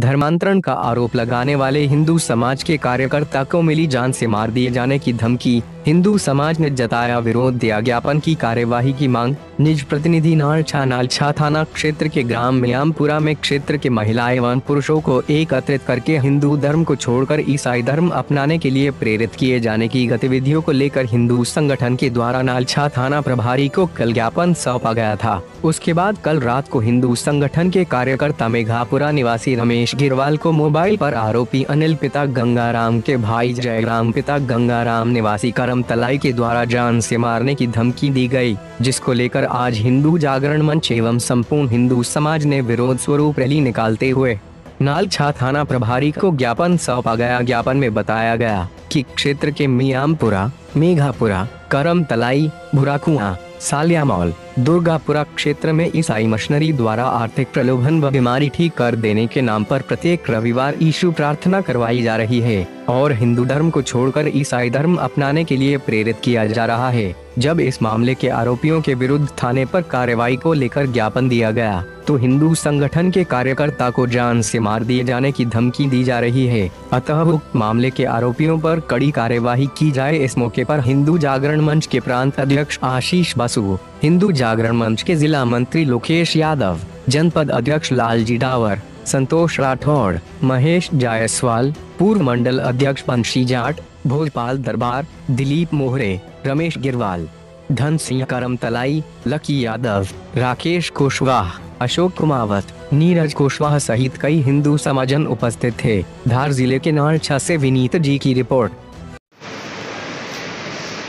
धर्मांतरण का आरोप लगाने वाले हिंदू समाज के कार्यकर्ता को मिली जान से मार दिए जाने की धमकी हिंदू समाज ने जताया विरोध दिया ज्ञापन की कार्यवाही की मांग। निज प्रतिनिधि नालछा नालछा थाना क्षेत्र के ग्राम मियामपुरा में क्षेत्र के महिला एवं पुरुषों को एकत्रित करके हिंदू धर्म को छोड़कर ईसाई धर्म अपनाने के लिए प्रेरित किए जाने की गतिविधियों को लेकर हिंदू संगठन के द्वारा नालछा थाना प्रभारी को कल ज्ञापन सौंपा गया था। उसके बाद कल रात को हिंदू संगठन के कार्यकर्ता मेघापुरा निवासी रमेश गिरवाल को मोबाइल पर आरोपी अनिल पिता गंगाराम के भाई जयराम पिता गंगाराम निवासी करम तलाई के द्वारा जान से मारने की धमकी दी गई, जिसको लेकर आज हिंदू जागरण मंच एवं संपूर्ण हिंदू समाज ने विरोध स्वरूप रैली निकालते हुए नालछा थाना प्रभारी को ज्ञापन सौंपा गया। ज्ञापन में बताया गया कि क्षेत्र के मियामपुरा, मेघापुरा, करम तलाई भुराकुआ सालिया मॉल दुर्गापुरा क्षेत्र में ईसाई मशीनरी द्वारा आर्थिक प्रलोभन व बीमारी ठीक कर देने के नाम पर प्रत्येक रविवार ईशु प्रार्थना करवाई जा रही है और हिंदू धर्म को छोड़कर ईसाई धर्म अपनाने के लिए प्रेरित किया जा रहा है। जब इस मामले के आरोपियों के विरुद्ध थाने पर कार्रवाई को लेकर ज्ञापन दिया गया तो हिंदू संगठन के कार्यकर्ता को जान से मार दिए जाने की धमकी दी जा रही है। अतः उक्त मामले के आरोपियों पर कड़ी कार्यवाही की जाए। इस मौके पर हिंदू जागरण मंच के प्रांत अध्यक्ष आशीष बसु, हिंदू जागरण मंच के जिला मंत्री लोकेश यादव, जनपद अध्यक्ष लालजी डावर, संतोष राठौड़, महेश जायसवाल, पूर्व मंडल अध्यक्ष बंशी जाट, भोजपाल दरबार, दिलीप मोहरे, रमेश गिरवाल धन सिंह करम तलाई लकी यादव, राकेश कुशवाहा, अशोक कुमावत, नीरज कुशवाहा सहित कई हिंदू समाजन उपस्थित थे। धार ज़िले के नारछा से विनीत जी की रिपोर्ट।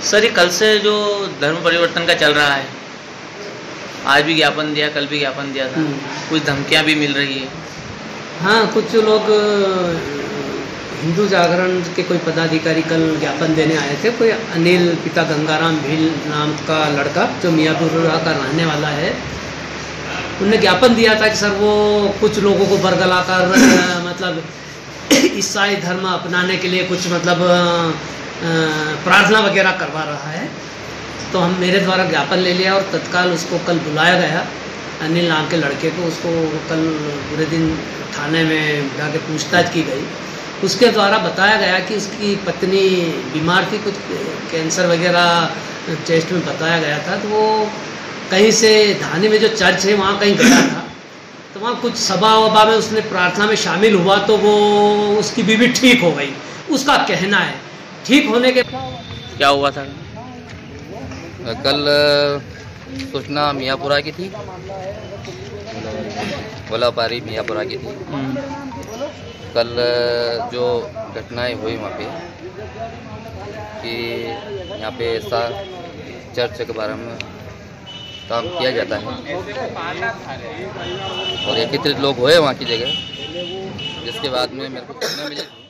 सर, ये कल से जो धर्म परिवर्तन का चल रहा है आज भी ज्ञापन दिया कल भी ज्ञापन दिया था। हम्म। कुछ धमकियाँ भी मिल रही है। हाँ कुछ लोग हिंदू जागरण के कोई पदाधिकारी कल ज्ञापन देने आए थे। कोई अनिल पिता गंगाराम भील नाम का लड़का जो मियाँपुरा का रहने वाला है उनने ज्ञापन दिया था कि सर वो कुछ लोगों को बरगलाकर अ, मतलब ईसाई धर्म अपनाने के लिए कुछ मतलब प्रार्थना वगैरह करवा रहा है। तो हम मेरे द्वारा ज्ञापन ले लिया और तत्काल उसको कल बुलाया गया, अनिल नाम के लड़के को उसको कल पूरे दिन थाने में जाके पूछताछ की गई। उसके द्वारा बताया गया कि उसकी पत्नी बीमार थी, कुछ कैंसर वगैरह टेस्ट में बताया गया था तो वो कहीं से धानी में जो चर्च है वहाँ कहीं गया था। तो वहाँ कुछ सभा वभा में उसने प्रार्थना में शामिल हुआ तो वो उसकी बीवी ठीक हो गई। उसका कहना है, ठीक होने के क्या हुआ था? कल सूचना मियाँपुरा की थी। गोलापारी मियाँपुरा की थी। कल जो घटनाएँ हुई वहाँ पे, कि यहाँ पे ऐसा चर्च के बारे में काम किया जाता है। और एकत्रित लोग हुए वहाँ की जगह, जिसके बाद में मेरे को सूचना मिली।